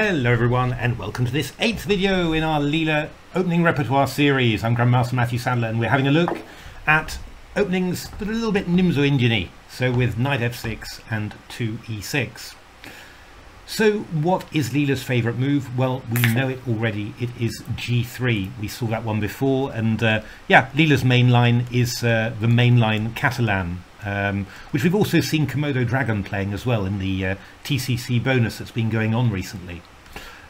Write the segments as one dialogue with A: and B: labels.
A: Hello everyone and welcome to this eighth video in our Leela opening repertoire series. I'm Grandmaster Matthew Sadler and we're having a look at openings that are a little bit Nimzo Indian so with knight f6 and 2e6. So what is Leela's favourite move? Well, we know it already. It is g3. We saw that one before and uh, yeah, Leela's main line is uh, the main line Catalan um, which we've also seen Komodo Dragon playing as well in the uh, TCEC bonus that's been going on recently.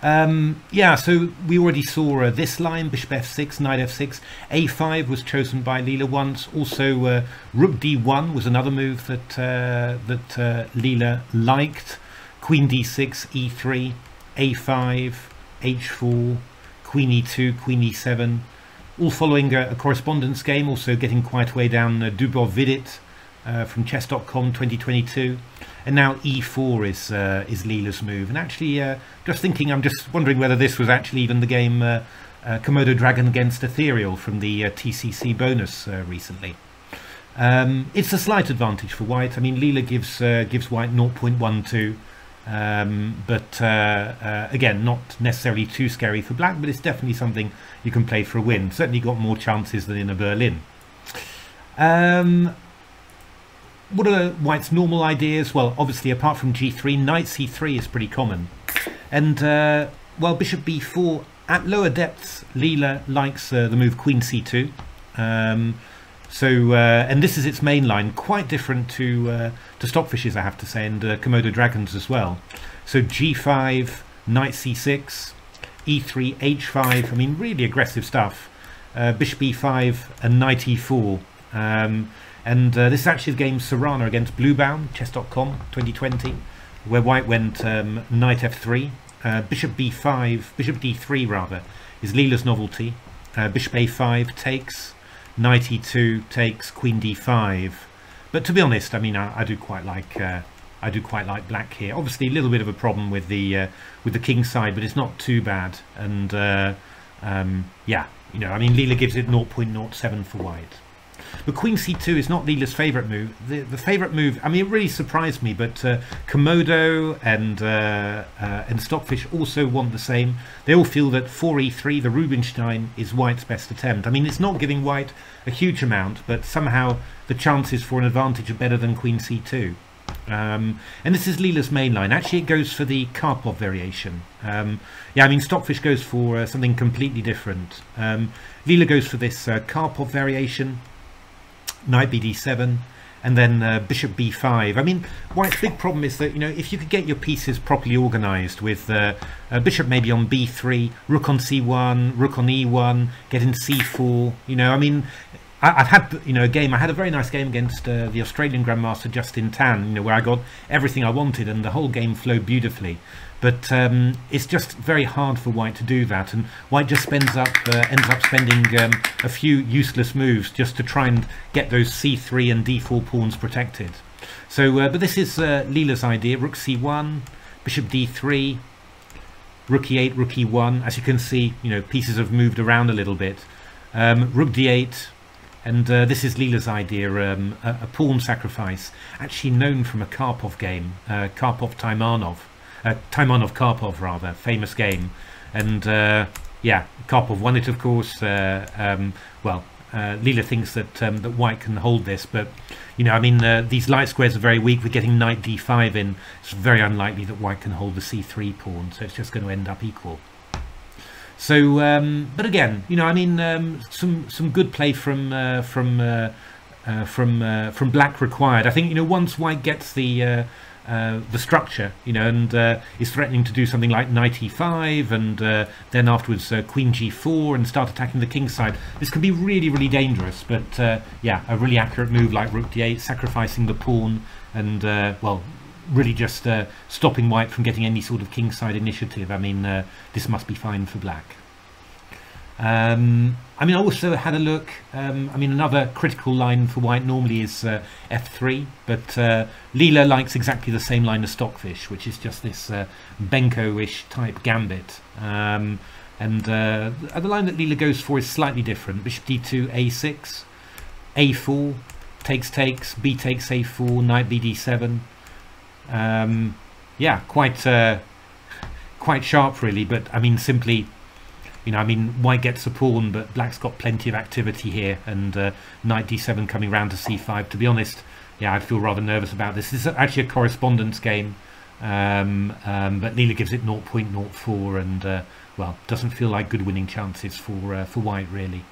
A: Um, yeah, so we already saw uh, this line, bishop f6, knight f6, a5 was chosen by Leela once, also uh, rook d1 was another move that, uh, that uh, Leela liked, queen d6, e3, a5, h4, queen e2, queen e7, all following a, a correspondence game, also getting quite way down uh, Dubov Vidit, uh, from chess.com 2022 and now e4 is uh, is Leela's move. And actually uh, just thinking I'm just wondering whether this was actually even the game uh, uh, Komodo Dragon against Ethereal from the uh, TCEC bonus recently. Um, it's a slight advantage for white. I mean Leela gives gives white 0.12 um, but again not necessarily too scary for black but it's definitely something you can play for a win. Certainly got more chances than in a Berlin. Um, what are White's normal ideas? Well, obviously, apart from g3, knight c3 is pretty common. And, uh, well, bishop b4, at lower depths, Leela likes uh, the move queen c2. Um, so, uh, and this is its main line, quite different to uh, to Stockfish's, I have to say, and uh, Komodo Dragons as well. So g5, knight c6, e3, h5, I mean, really aggressive stuff. Uh, bishop e5 and knight e4. Um, and uh, this is actually the game Serrana against Bluebound, chess.com 2020, where white went um, knight f3, uh, bishop b5, bishop d3 rather, is Leela's novelty. Uh, bishop a5 takes, knight e2 takes, queen d5. But to be honest, I mean, I, I do quite like uh, I do quite like black here. Obviously, a little bit of a problem with the uh, with the king side, but it's not too bad. And uh, um, yeah, you know, I mean, Leela gives it 0.07 for white. But queen c2 is not Leela's favourite move. The, the favourite move, I mean, it really surprised me, but uh, Komodo and, uh, uh, and Stockfish also want the same. They all feel that 4e3, the Rubinstein, is White's best attempt. I mean, it's not giving White a huge amount, but somehow the chances for an advantage are better than queen c2. Um, and this is Leela's main line. Actually, it goes for the Karpov variation. Um, yeah, I mean, Stockfish goes for uh, something completely different. Um, Leela goes for this uh, Karpov variation knight bd7 and then uh, bishop b5 I mean white's big problem is that you know if you could get your pieces properly organized with uh, bishop maybe on b3 rook on c1 rook on e1 getting c4 you know I mean I, have had you know a game I had a very nice game against uh, the Australian Grandmaster Justin Tan you know where I got everything I wanted and the whole game flowed beautifully but um, it's just very hard for White to do that, and White just spends up uh, ends up spending um, a few useless moves just to try and get those c3 and d4 pawns protected. So, uh, but this is uh, Leela's idea: Rook c1, Bishop d3, Rook e8, Rook e1. As you can see, you know pieces have moved around a little bit. Um, Rook d8, and uh, this is Leela's idea, um, a, a, pawn sacrifice, actually known from a Karpov game, uh, Karpov Taimanov uh, Taimanov Karpov rather famous game. And uh, yeah Karpov won it of course uh, um, well uh, Leela thinks that um, that white can hold this but you know I mean uh, these light squares are very weak. We're getting knight d5 in. It's very unlikely that white can hold the c3 pawn so it's just going to end up equal so um, but again you know I mean um, some some good play from uh, from uh, uh, from uh, from black required I think you know once white gets the uh, the structure, you know, and uh, is threatening to do something like knight e5 and uh, then afterwards uh, queen g4 and start attacking the king side. This can be really, really dangerous, but uh, yeah, a really accurate move like rook d8, sacrificing the pawn and, well, really just stopping white from getting any sort of kingside initiative. I mean, this must be fine for black. Um, I mean, I also had a look. Um, I mean, another critical line for white normally is uh, f3, but uh, Leela likes exactly the same line as Stockfish, which is just this uh, Benko-ish type gambit. Um, and uh, the line that Leela goes for is slightly different. Bishop d2, a6, a4, takes takes, b takes a4, knight bd7. Um, yeah, quite uh, quite sharp really, but I mean simply, you know, I mean white gets a pawn, but black's got plenty of activity here, and uh, knight d7 coming round to c5. To be honest, yeah, I'd feel rather nervous about this. This is actually a correspondence game, um, um, but Leela gives it 0.04, and uh, well, doesn't feel like good winning chances for uh, for white really.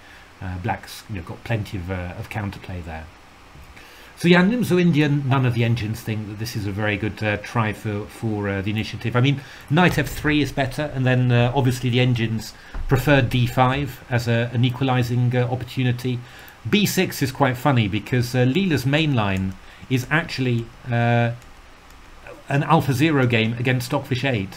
A: Uh, black's you know, got plenty of, uh, of counterplay there. So yeah, Nimzo Indian, none of the engines think that this is a very good uh, try for, for uh, the initiative. I mean, knight f3 is better, and then uh, obviously the engines prefer d5 as a, an equalizing uh, opportunity. b6 is quite funny because uh, Leela's main line is actually uh, an alpha zero game against Stockfish 8.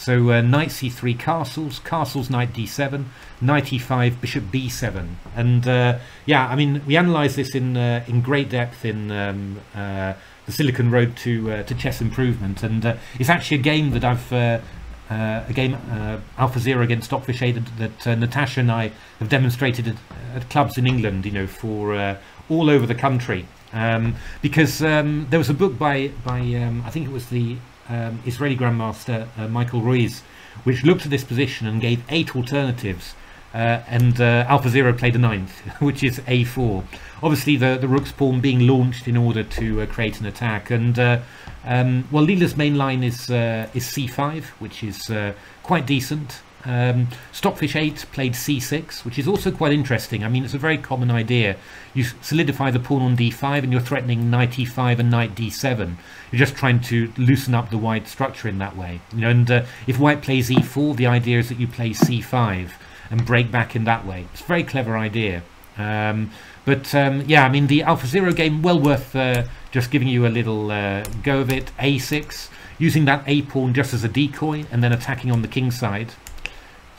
A: So uh, knight c3 castles, castles knight d7, knight e5, bishop b7, and uh, yeah, I mean we analysed this in uh, in great depth in um, uh, the Silicon Road to uh, to Chess Improvement, and uh, it's actually a game that I've a game Alpha Zero against Stockfish 8 that, Natasha and I have demonstrated at, at, clubs in England, you know, for all over the country. Um, because um, there was a book by by um, I think it was the um, Israeli Grandmaster uh, Michael Roiz, which looked at this position and gave eight alternatives. Uh, and uh, Alpha Zero played the ninth, which is A4. Obviously, the, the rook's pawn being launched in order to uh, create an attack. And uh, um, well, Leela's main line is uh, is C5, which is quite decent. Um, Stockfish 8 played c6, which is also quite interesting. I mean, it's a very common idea. You solidify the pawn on d5 and you're threatening knight e5 and knight d7. You're just trying to loosen up the white structure in that way. You know, and uh, if white plays e4, the idea is that you play c5 and break back in that way. It's a very clever idea. Um, but um, yeah, I mean, the Alpha Zero game, well worth uh, just giving you a little uh, go of it. a6, using that a pawn just as a decoy and then attacking on the king side.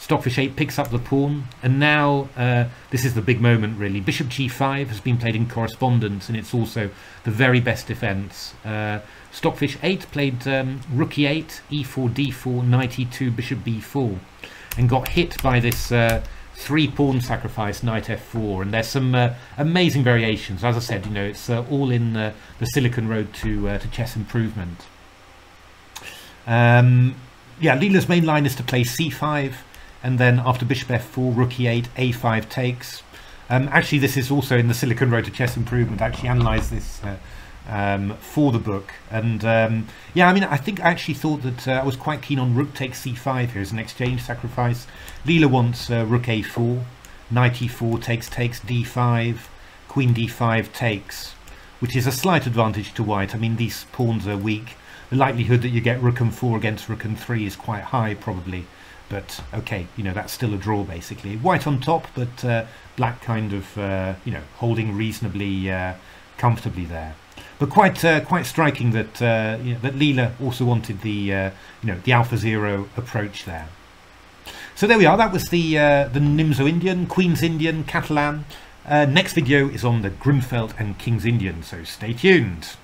A: Stockfish 8 picks up the pawn, and now uh, this is the big moment really. Bishop g5 has been played in correspondence, and it's also the very best defense. Uh, Stockfish 8 played um, rook e8, e4, d4, knight e2, bishop b4, and got hit by this uh, three pawn sacrifice, knight f4. And there's some uh, amazing variations. As I said, you know, it's uh, all in uh, the Silicon Road to to chess improvement. Um, yeah, Leela's main line is to play c5 and then after bishop f4 rook e8 a5 takes. Um, actually this is also in the silicon road to chess improvement. I actually analyzed this uh, um, for the book. And um, yeah I mean I think I actually thought that uh, I was quite keen on rook takes c5 here as an exchange sacrifice. Leela wants uh, rook a4 knight e4 takes takes d5 queen d5 takes which is a slight advantage to white. I mean these pawns are weak the likelihood that you get rook and 4 against rook and 3 is quite high probably but okay, you know, that's still a draw basically. White on top, but uh, black kind of, uh, you know, holding reasonably uh, comfortably there. But quite uh, quite striking that uh, you know, that Leela also wanted the uh, you know the Alpha Zero approach there. So there we are. That was the the Nimzo Indian, Queen's Indian, Catalan. next video is on the Grünfeld and King's Indian. So stay tuned.